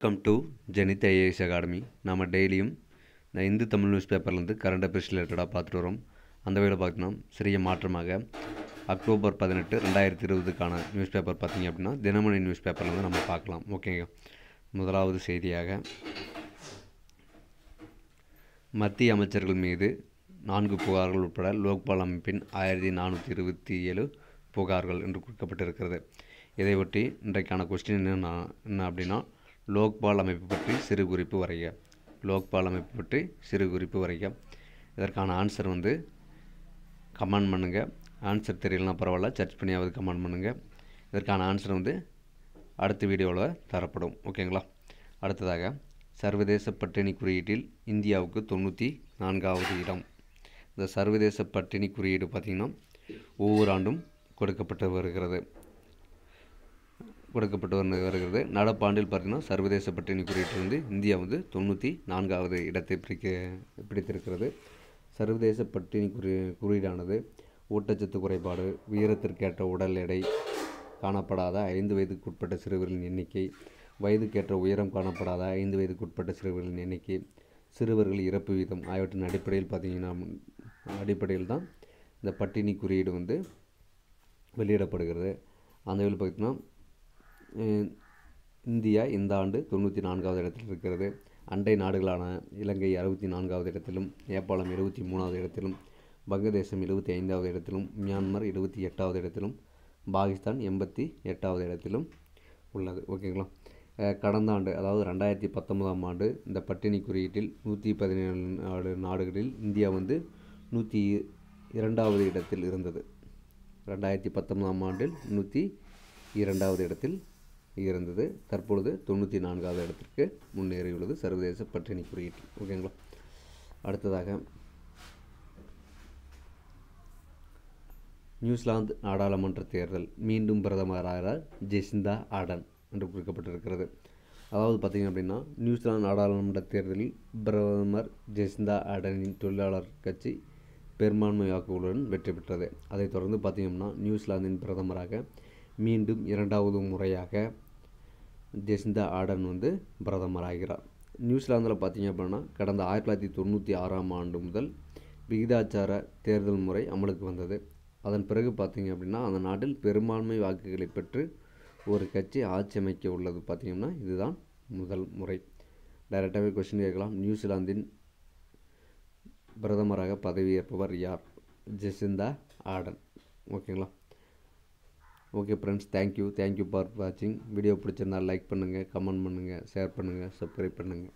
Welcome to Zenith IAS academy நம்ம டெய்லியும் இந்த இந்து தமிழ் நியூஸ் பேப்பர்லேருந்து கரண்ட் அஃபேர்ஸ் ரிலேட்டடாக பார்த்துட்டு வரோம். அந்த வகையில் பார்த்தீங்கன்னா சிறிய மாற்றமாக அக்டோபர் பதினெட்டு ரெண்டாயிரத்தி இருபதுக்கான நியூஸ் பேப்பர் பார்த்தீங்க அப்படின்னா தினமணி நியூஸ் பேப்பர்லேருந்து நம்ம பார்க்கலாம். ஓகேங்க முதலாவது செய்தியாக மத்திய அமைச்சர்கள் மீது நான்கு புகார்கள் உட்பட லோக்பால் அமைப்பின் ஆயிரத்தி நானூற்றி இருபத்தி ஏழு புகார்கள் என்று குறிக்கப்பட்டிருக்கிறது இதை ஒட்டி இன்றைக்கான கொஸ்டின் என்ன என்ன அப்படின்னா லோக்பால் அமைப்பு பற்றி சிறு குறிப்பு வரைக. லோக்பால் அமைப்பு பற்றி சிறு குறிப்பு வரைக. இதற்கான ஆன்சர் வந்து கமெண்ட் பண்ணுங்கள் ஆன்சர் தெரியலனா பரவாயில்ல சர்ச் பண்ணியாவது கமெண்ட் பண்ணுங்கள் இதற்கான ஆன்சர் வந்து அடுத்த வீடியோவில் தரப்படும். ஓகேங்களா அடுத்ததாக சர்வதேச பட்டினி குறியீட்டில் இந்தியாவுக்கு தொண்ணூற்றி நான்காவது இடம். இந்த சர்வதேச பட்டினி குறியீடு பார்த்திங்கன்னா ஒவ்வொரு ஆண்டும் கொடுக்கப்பட்டு வருகிறது. கொடுக்கப்பட்டு வந்து வருகிறது. நடப்பாண்டில் பார்த்திங்கன்னா சர்வதேச பட்டினி குறியீட்டில் வந்து இந்தியா வந்து தொண்ணூற்றி நான்காவது இடத்தை பிடிக்க பிடித்திருக்கிறது. சர்வதேச பட்டினி குறி குறியீடானது ஊட்டச்சத்து குறைபாடு உயரத்திற்கேற்ற உடல் எடை காணப்படாத ஐந்து வயதுக்குட்பட்ட சிறுவர்களின் எண்ணிக்கை வயதுக்கேற்ற உயரம் காணப்படாத ஐந்து வயதுக்குட்பட்ட சிறுவர்களின் எண்ணிக்கை சிறுவர்கள் இறப்பு வீதம் ஆகியவற்றின் அடிப்படையில் பார்த்திங்கன்னா அடிப்படையில் தான் இந்த பட்டினி குறியீடு வந்து வெளியிடப்படுகிறது. அந்த வகையில் பார்த்திங்கன்னா இந்தியா இந்த ஆண்டு தொண்ணூற்றி நான்காவது இடத்தில் இருக்கிறது. அண்டை நாடுகளான இலங்கை அறுபத்தி நான்காவது இடத்திலும் நேபாளம் இருபத்தி மூணாவது இடத்திலும் வங்கதேசம் எழுபத்தி ஐந்தாவது இடத்திலும் மியான்மர் எழுபத்தி எட்டாவது இடத்திலும் பாகிஸ்தான் எண்பத்தி எட்டாவது இடத்திலும் உள்ளது. ஓகேங்களா கடந்த ஆண்டு அதாவது ரெண்டாயிரத்தி பத்தொன்பதாம் ஆண்டு இந்த பட்டினி குறியீட்டில் நூற்றி பதினேழு நாடு நாடுகளில் இந்தியா வந்து நூற்றி இரண்டாவது இடத்தில் இருந்தது. ரெண்டாயிரத்தி பத்தொன்பதாம் ஆண்டில் நூற்றி இரண்டாவது இடத்தில் இருந்தது. தற்பொழுது தொண்ணூற்றி நான்காவது இடத்திற்கு முன்னேறியுள்ளது. சர்வதேச பட்டினி குறியீட்டு. ஓகேங்களா அடுத்ததாக நியூசிலாந்து நாடாளுமன்ற தேர்தல். மீண்டும் பிரதமராகிறார் ஜெசிந்தா ஆடன் என்று குறிக்கப்பட்டிருக்கிறது. அதாவது பார்த்திங்க அப்படின்னா நியூசிலாந்து நாடாளுமன்ற தேர்தலில் பிரதமர் ஜெசிந்தா ஆடனின் தொழிலாளர் கட்சி பெரும்பான்மை வாக்குகளுடன் வெற்றி பெற்றது. அதைத் தொடர்ந்து பார்த்திங்கன்னா நியூசிலாந்தின் பிரதமராக மீண்டும் இரண்டாவது முறையாக ஜெசிந்தா ஆடன் வந்து பிரதமராகிறார். நியூசிலாந்தில் பார்த்திங்க அப்படின்னா கடந்த ஆயிரத்தி தொள்ளாயிரத்தி தொண்ணூற்றி ஆறாம் ஆண்டு முதல் விகிதாச்சார தேர்தல் முறை அமலுக்கு வந்தது. அதன் பிறகு பார்த்திங்க அப்படின்னா அந்த நாட்டில் பெரும்பான்மை வாக்குகளை பெற்று ஒரு கட்சி ஆட்சி அமைக்க உள்ளது பார்த்திங்கன்னா இதுதான் முதல் முறை. டைரெக்டாகவே கொஸ்டின் கேட்கலாம். நியூசிலாந்தின் பிரதமராக பதவியேற்பவர் யார்? ஜெசிந்தா ஆடன் ஓகேங்களா? Okay friends thank you thank you for வாட்சிங் வீடியோ பிடிச்சிருந்தால் லைக் பண்ணுங்கள் கமெண்ட் பண்ணுங்கள் ஷேர் பண்ணுங்கள் சப்ஸ்கிரைப் பண்ணுங்கள்